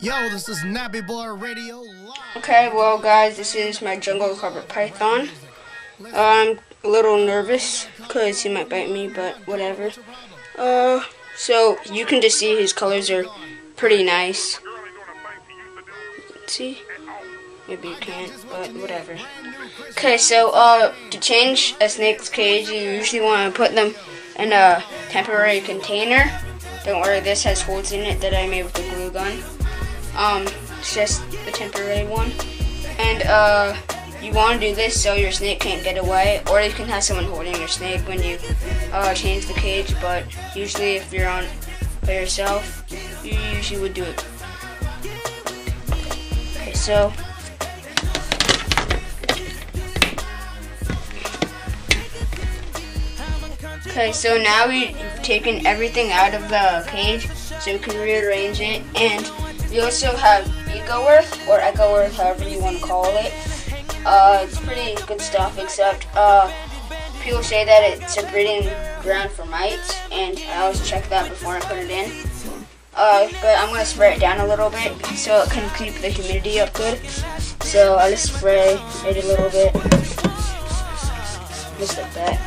Yo, this is Nappy Boy Radio live. Okay, well, guys, this is my jungle carpet python. I'm a little nervous because he might bite me, but whatever. Uh, so you can just see his colors are pretty nice. See? Maybe you can't, but whatever. Okay, so uh, to change a snake's cage, you usually want to put them in a temporary container. Don't worry, this has holes in it that I made with the glue gun. Um, it's just the temporary one. And uh, you want to do this so your snake can't get away, or you can have someone holding your snake when you uh, change the cage. But usually, if you're on by yourself, you usually would do it. Okay, so Okay, so now we've taken everything out of the cage, so we can rearrange it. And we also have Eco Earth, or Eco Earth, however you want to call it. Uh, it's pretty good stuff, except uh, people say that it's a breeding ground for mites, and I always check that before I put it in. Uh, but I'm going to spray it down a little bit so it can keep the humidity up good. So I'll just spray it a little bit, just like that.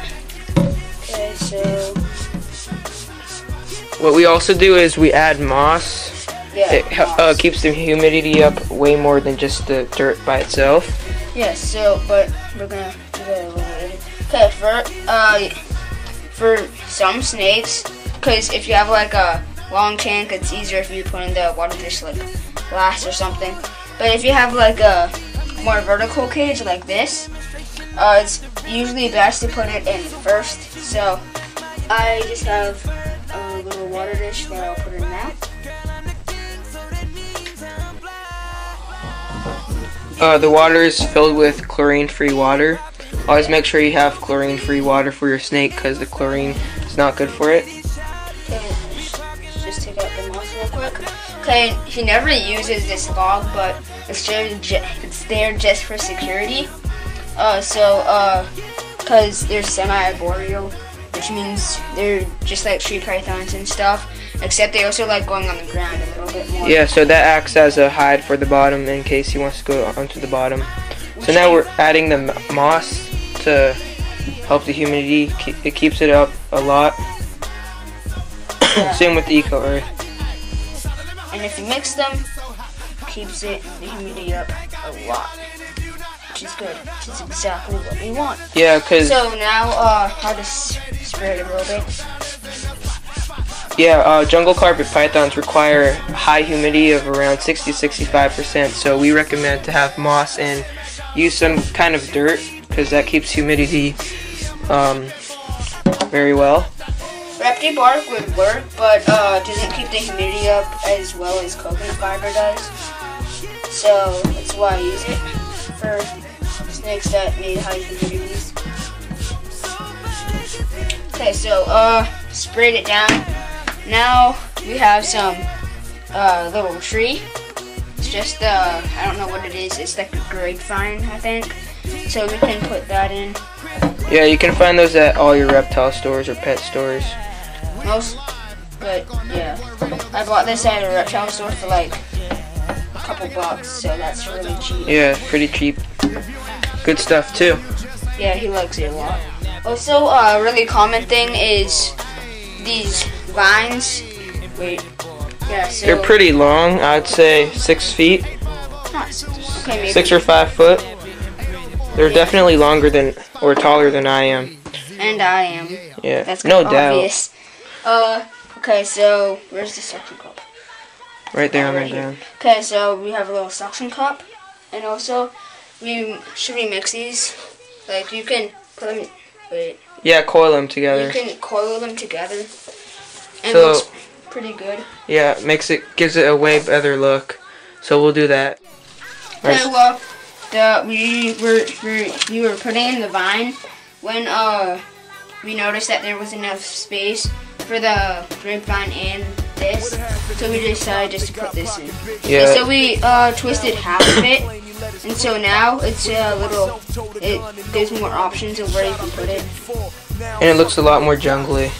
Okay, so What we also do is we add moss. Yeah. It uh, keeps the humidity up way more than just the dirt by itself. Yes, so but we're gonna do that a little bit. Okay, for uh for some snakes, because if you have like a long tank, it's easier if you put in the water dish like glass or something. But if you have like a more vertical cage like this, uh, it's usually best to put it in first. So I just have a little water dish that I'll put in now. Uh, the water is filled with chlorine-free water. Always make sure you have chlorine-free water for your snake because the chlorine is not good for it. Okay, just take out the moss real quick. Okay, he never uses this log, but it's just it's there just for security. Uh, so uh, cause they're semi-arboreal, which means they're just like tree pythons and stuff. Except they also like going on the ground a little bit more. Yeah, so that acts as a hide for the bottom in case he wants to go onto the bottom. So now we're adding the moss to help the humidity. It keeps it up a lot. Yeah. Same with the Eco Earth. And if you mix them, keeps it the humidity up a lot, which is good. Which is exactly what we want. Yeah, because So now uh, I'll just spray it a little bit. Yeah, uh, jungle carpet pythons require high humidity of around 60-65%. So we recommend to have moss and use some kind of dirt because that keeps humidity um, very well. Repti bark would work, but uh, doesn't keep the humidity up as well as coconut fiber does. So that's why I use it for snakes that need high humidities. Okay, so uh, it down. Now we have some uh, little tree. It's just uh, I don't know what it is. It's like a grapevine, I think. So we can put that in. Yeah, you can find those at all your reptile stores or pet stores. Most, but yeah, I bought this at a reptile store for like a couple bucks, so that's really cheap. Yeah, pretty cheap. Good stuff too. Yeah, he likes it a lot. Also, a really common thing is these vines. Wait, yeah, so They're pretty long. I'd say six feet, six, okay, maybe. six or five foot. They're definitely longer than or taller than I am. and I am. Yeah, That's no doubt. Uh, okay, so where's the suction cup? Right there on Right the ground. Okay, so we have a little suction cup, and also we should we mix these? Like you can put them. Wait, Yeah, coil them together. you can coil them together, and So- looks pretty good. Yeah, makes it gives it a way better look. So we'll do that. Right. the we were, we we were putting in the vine when uh we noticed that there was enough space for the grapevine and this, so we decided just to put this in. Yeah. So we uh, twisted half of it, and so now it's a little. It gives more options of where you can put it. And it looks a lot more jungly.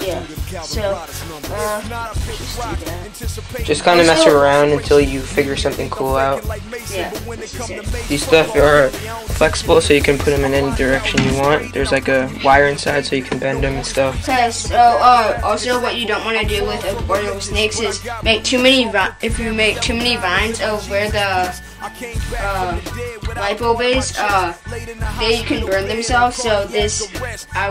Yeah. So, uh, just do that. Just kind of mess around until you figure something cool out. Yeah, this is it. These stuff are flexible, so you can put them in any direction you want. There's like a wire inside, so you can bend them and stuff. Okay, so uh, also what you don't want to do with arboreal snakes is make too many. Vi- if you make too many vines of where the uh, light bulb is, uh, they can burn themselves. So this, I,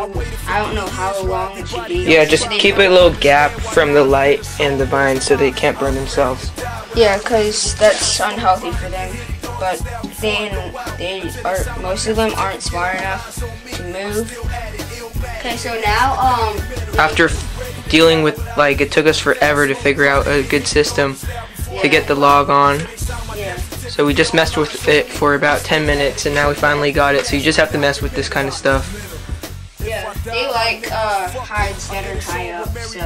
I don't know how long it should be. Yeah, just keep a little gap from the light and the vine so they can't burn themselves. Yeah, because that's unhealthy for them. But they they are most of them aren't smart enough to move. Okay, so now um After f- dealing with, like, it took us forever to figure out a good system to get the log on. Yeah So we just messed with it for about 10 minutes and now we finally got it. So you just have to mess with this kind of stuff. yeah they like uh hides that are high up. So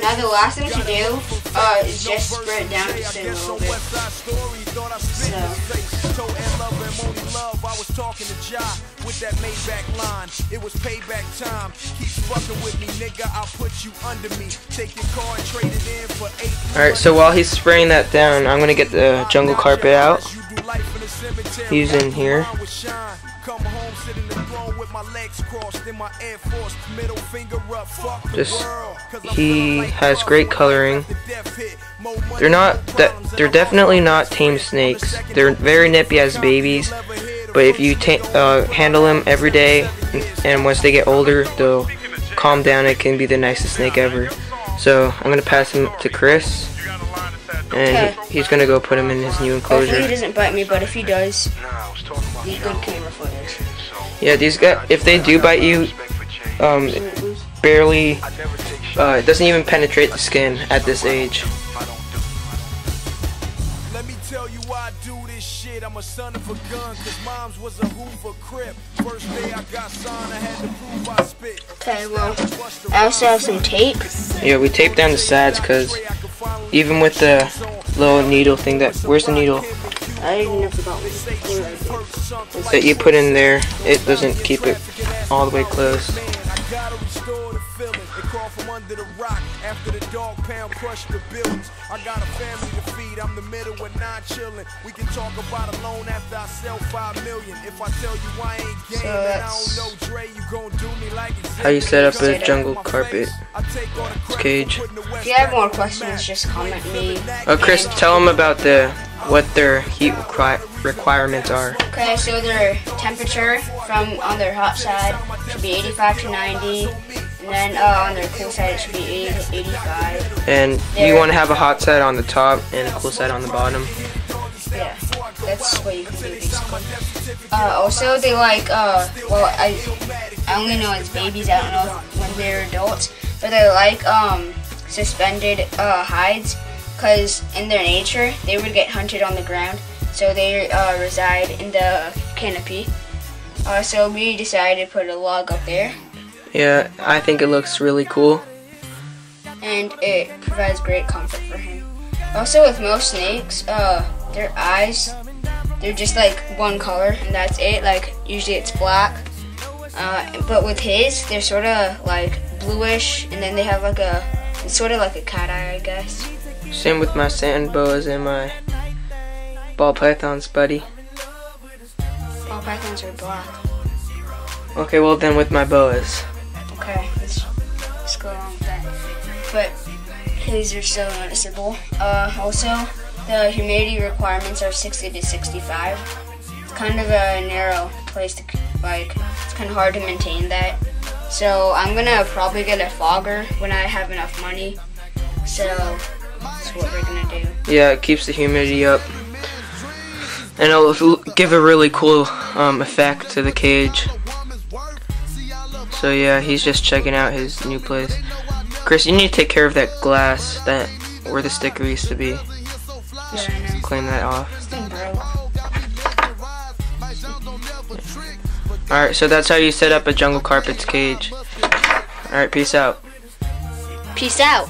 now the last thing to do uh is just spread it down just a little bit. So I was talking to Ja with that Maybach line. It was payback time. Keep fucking with me, nigga. I'll put you under me. Take your car and trade it in for eight. Alright, so while he's spraying that down, I'm gonna get the jungle carpet out. You do life in the cemetery. He's in here. Come home, sit in the throne with my legs crossed in my Air Force, middle finger up. Fuck Just- world. 'Cause I'm he has great coloring. The death hit. More money They're not that they're definitely not tame snakes. They're very nippy as babies, but if you ta- uh, handle them every day, and once they get older, they'll calm down. It can be the nicest snake ever. So I'm gonna pass him to Chris, and he, he's gonna go put him in his new hopefully he doesn't bite me, but if he does, need good camera footage. Yeah, these guys, if they do bite you, um, barely, uh, it doesn't even penetrate the skin at this age. Let me tell you why I do this shit. I'm a son of a gun, cause mom's was a Hoover Crip. First day I got signed, I had to prove I spit. Okay, well, I also have some tape. Yeah, we tape down the sides because even with the little needle thing that, where's the needle? I never got one. that you put in there, it doesn't keep it all the way close. Dog pound crushed the buildings. I got a family to feed. I'm the middle with nine chillin'. We can talk about a loan after I sell five million. If I tell you I ain't game, So and I that's- don't know Dre, you gon' do me like How you set up a jungle carpet cage. If you have more questions, just comment me. Oh, Chris, tell them about the what their heat requi- requirements are. Okay, so their temperature from on their hot side should be 85 to 90, and then uh, on their cool side it should be 80 85. And you want to have a hot side on the top and a cool side on the bottom. Yeah, that's what you can do basically. Uh, also, they like, uh, well, I, I only know it's babies, I don't know if when they're adults, but they like um, suspended uh, hides because in their nature they would get hunted on the ground, so they uh, reside in the canopy. Uh, so we decided to put a log up there, Yeah, I think it looks really cool. and it provides great comfort for him. Also, with most snakes, uh, their eyes, they're just like one color, and that's it. Like usually it's black, uh, but with his, they're sort of like bluish, and then they have like a, it's sort of like a cat eye, I guess. Same with my sand boas and my ball pythons, buddy. All pythons are black. Okay, well then with my boas. Okay, let's, let's go along with that. But his are so noticeable. Uh, also, the humidity requirements are 60 to 65. It's kind of a narrow place to, like, it's kind of hard to maintain that. So I'm gonna probably get a fogger when I have enough money. So that's what we're gonna do. Yeah, it keeps the humidity up. And it'll give a really cool um, effect to the cage. So yeah, he's just checking out his new place. Chris, you need to take care of that glass that where the sticker used to be. Yeah, Clean that off. This. Alright, so that's how you set up a jungle carpets cage. Alright, peace out. Peace out.